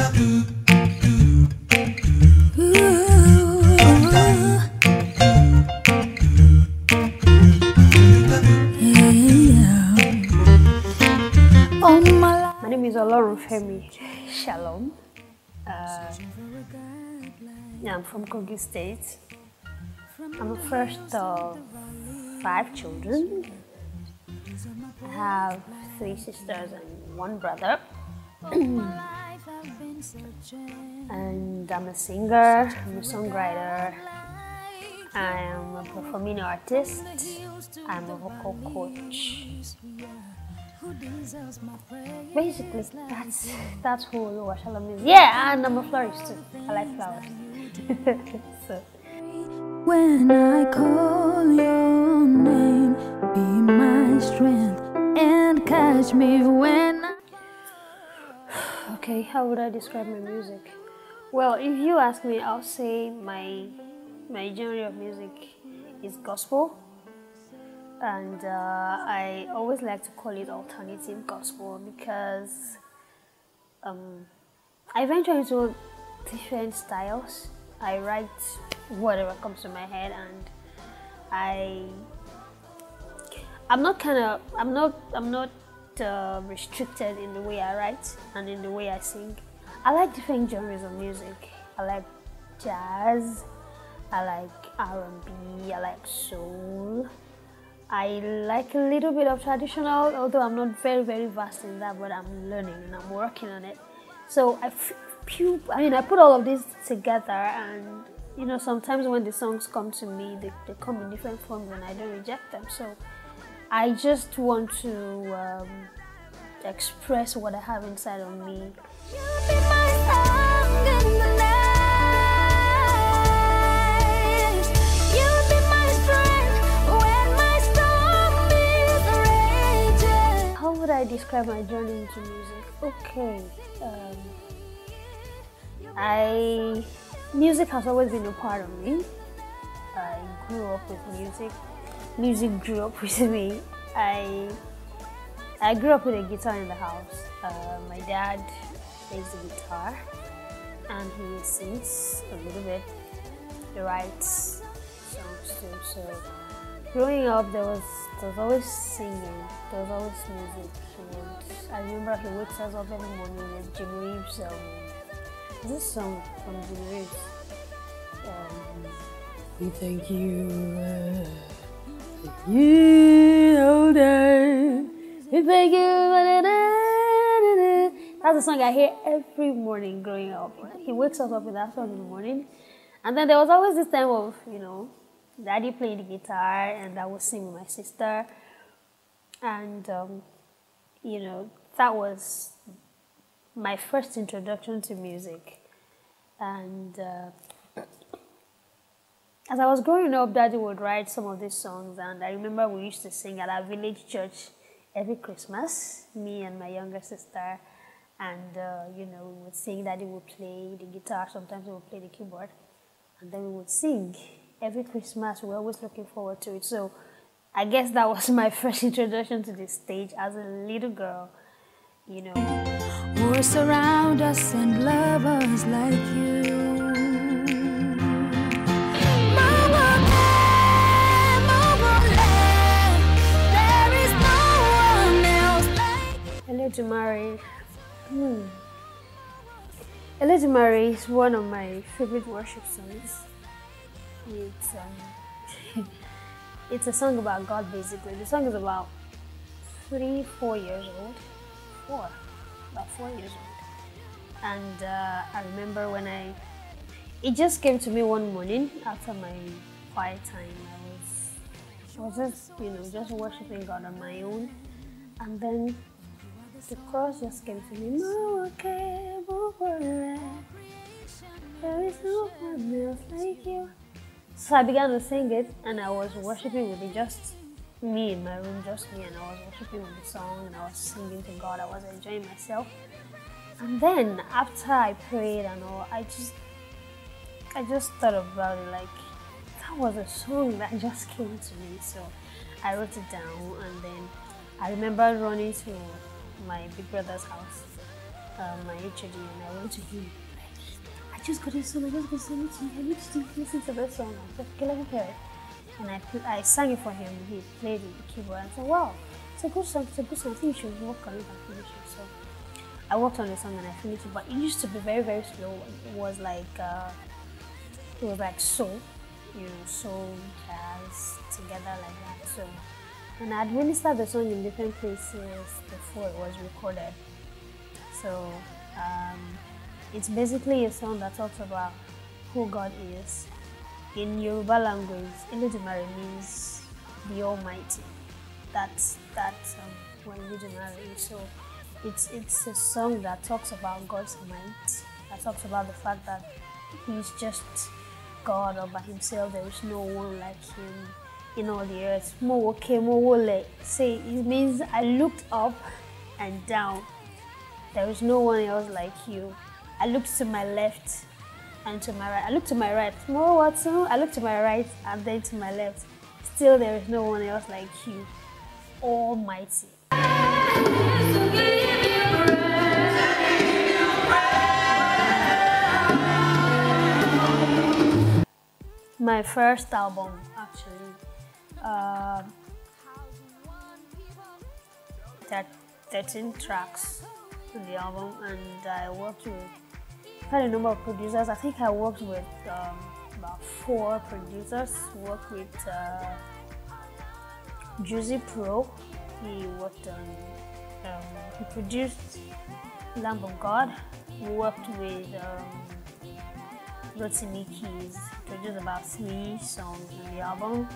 My name is Olorunfemi Shalom. Uh, yeah, I'm from Kogi State. I'm the first of five children. I have three sisters and one brother. and I'm a singer, I'm a songwriter, I am a performing artist, I'm a vocal coach. Basically, that's that's who Oluwa Shalom is. Yeah, and I'm a florist too. I like flowers. so. When I call your name, be my strength and catch me when. Okay, how would I describe my music? Well, if you ask me, I'll say my my genre of music is gospel, and uh, I always like to call it alternative gospel because um, I venture into different styles. I write whatever comes to my head, and I I'm not kind of I'm not I'm not uh, restricted in the way I write and in the way I sing. I like different genres of music. I like jazz. I like R&B. I like soul. I like a little bit of traditional, although I'm not very very vast in that, but I'm learning and I'm working on it. So I, I mean, I put all of this together, and you know, sometimes when the songs come to me, they, they come in different forms, and I don't reject them. So I just want to um, express what I have inside of me. How would I describe my journey into music? Okay, um, I music has always been a part of me. I grew up with music. Music grew up with me. I I grew up with a guitar in the house. Uh, my dad plays the guitar and he sings a little bit. He writes songs too. So growing up, there was there was always singing. There was always music. And I remember he wakes us up every morning with Jim Reeves. Um, this song from Jim Reeves. Um, we thank you. Uh, you all. We thank you. That's a song I hear every morning growing up. He wakes us up with that song in the morning. And then there was always this time of, you know, daddy playing the guitar and I would sing with my sister. And, um, you know, that was my first introduction to music. And uh, as I was growing up, Daddy would write some of these songs, and I remember we used to sing at our village church every Christmas, me and my younger sister. And, uh, you know, we would sing, Daddy would play the guitar, sometimes he would play the keyboard, and then we would sing. Every Christmas, we we're always looking forward to it. So I guess that was my first introduction to the stage as a little girl, you know. Who surround us and love us like you. Eledumare is one of my favorite worship songs. It's um, it's a song about God basically. The song is about three, four years old. Four, about four years old. And uh, I remember when I, it just came to me one morning after my quiet time. I was, I was just, you know, just worshiping God on my own. And then the cross just came to me. "No So I began to sing it, and I was worshiping with it, just me in my room, just me, and I was worshiping with the song, and I was singing to God. I was enjoying myself. And then after I prayed and all, I just, I just thought about it like that was a song that just came to me. So I wrote it down, and then I remember running to my big brother's house uh, my HOD and I went to him. I just got this song, I just got this song, I need to listen to this song. I said, okay, let me hear it. And I, I sang it for him. He played it, the keyboard, and I said, wow, it's a good song, it's a good song. I think you should work on it and finish it. So I worked on the song and I finished it, but it used to be very, very slow. It was like, uh, it was like soul, you know, soul, jazz, together like that. So, and I administered the song in different places before it was recorded. So, um, it's basically a song that talks about who God is. In Yoruba language, Eludumare means the Almighty. That's that's um, Eludumare is. So, it's it's a song that talks about God's might. That talks about the fact that He's just God all by Himself. There is no one like Him in all the earth. Mo okay, mo Say it means I looked up and down. There is no one else like you. I looked to my left and to my right. I looked to my right. More what? I looked to my right and then to my left. Still, there is no one else like you. Almighty. My first album, actually. Uh, that 13 tracks in the album, and I worked with quite a number of producers. I think I worked with um, about four producers. Worked with uh, Juicy Pro. He worked on. Um, he produced Lamb of God. We worked with um, Rotimi Keys. Produced about three songs on the album.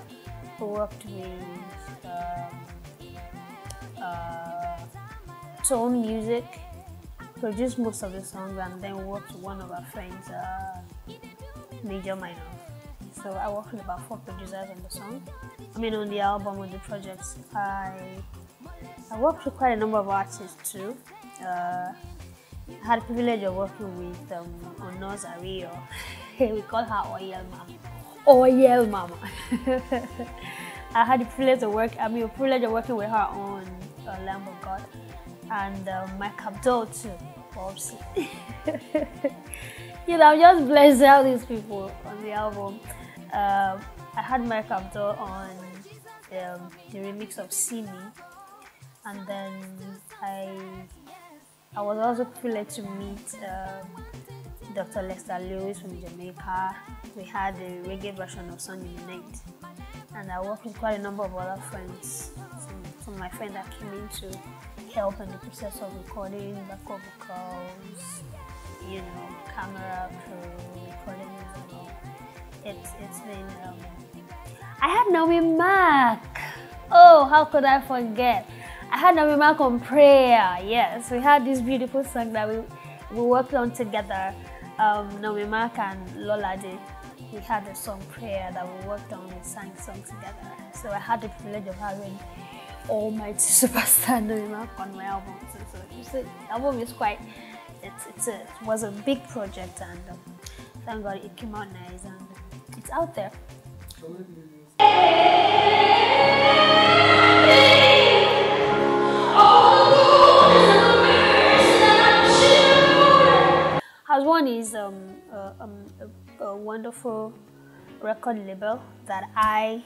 We worked with. Um, uh, tone music, produced most of the songs, and then worked with one of our friends, uh, Major Minor. So I worked with about four producers on the song. I mean, on the album, on the projects. I I worked with quite a number of artists too. Uh, I had the privilege of working with um, Onos Ariyo. we call her Oil Mama. Oil Mama. I had the privilege of work. I mean, privilege of working with her on uh, Lamb of God and uh, Mike Abdul too. Oops. you know, I'm just blessed all these people on the album. Uh, I had Mike Abdul on um, the remix of See Me, and then I I was also privileged to meet um, Dr. Lester Lewis from Jamaica. We had a reggae version of Song in the Night, and I worked with quite a number of other friends. Some my friend that came in to help in the process of recording, backup vocals, you know, camera crew, recording and all. It's it's been. Um, I had Naomi Mac. Oh, how could I forget? I had Naomi Mac on prayer. Yes, we had this beautiful song that we we worked on together. Um, Naomi Mac and Lolade. We had a song prayer that we worked on. We sang song together. So I had the privilege of having almighty superstar Naomi Mac on my album. So, so, so the album is quite. It's, it's a, it was a big project and um, thank God it came out nice and it's out there. One is um, a, um, a, a wonderful record label that I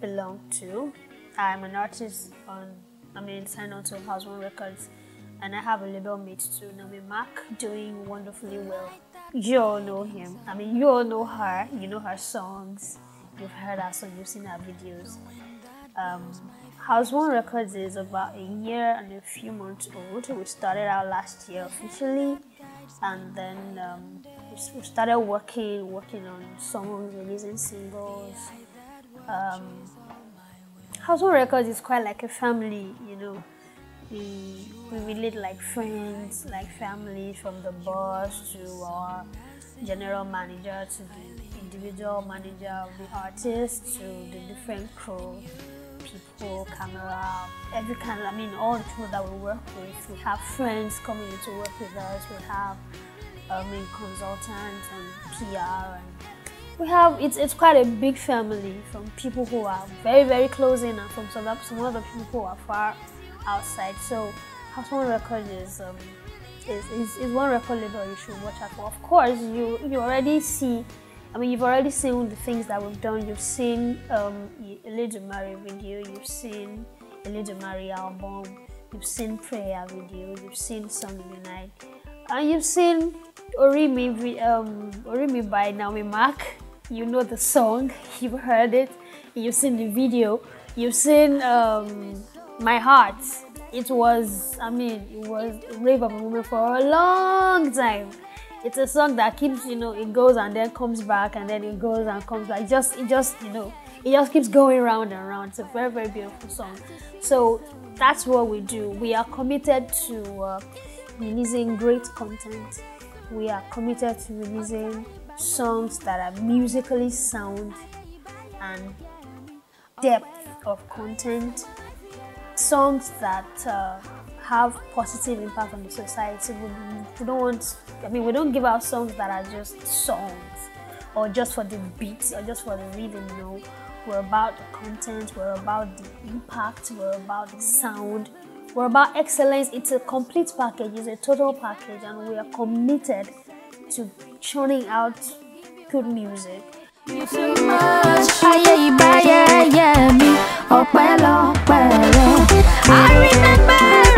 belong to. I'm an artist on, I mean, signed on to House One Records, and I have a label mate too, Naomi Mac, doing wonderfully well. You all know him. I mean, you all know her. You know her songs. You've heard her songs. You've seen her videos. Um, House One Records is about a year and a few months old. We started out last year officially, and then um, we started working, working on songs, releasing singles. Um, House One Records is quite like a family, you know. We we relate like friends, like family, from the boss to our general manager to the individual manager of the artist to the different crew people, camera, every kind I mean, all the people that we work with. We have friends coming to work with us. We have, I mean, consultants and PR and we have, it's, it's quite a big family from people who are very, very close in and from some, some other people who are far outside. So House One Record is, um, is, is, is one record label you should watch out for. Of course, you you already see. I mean, you've already seen the things that we've done. You've seen um, Mary video. You've seen a Little Mary album. You've seen prayer video. You've seen Song in the Night, and you've seen Orimi um, Orimi by Naomi Mac. You know the song. You've heard it. You've seen the video. You've seen um, My Heart it was i mean it was rave of a moment for a long time it's a song that keeps you know it goes and then comes back and then it goes and comes back. It just it just you know it just keeps going round and round. It's a very very beautiful song. So that's what we do. We are committed to uh, releasing great content. We are committed to releasing songs that are musically sound and depth of content. Songs that uh, have positive impact on the society. We, don't I mean, we don't give out songs that are just songs or just for the beats or just for the rhythm. Know, we're about the content, we're about the impact, we're about the sound, we're about excellence. It's a complete package, it's a total package, and we are committed to churning out good music. I remember.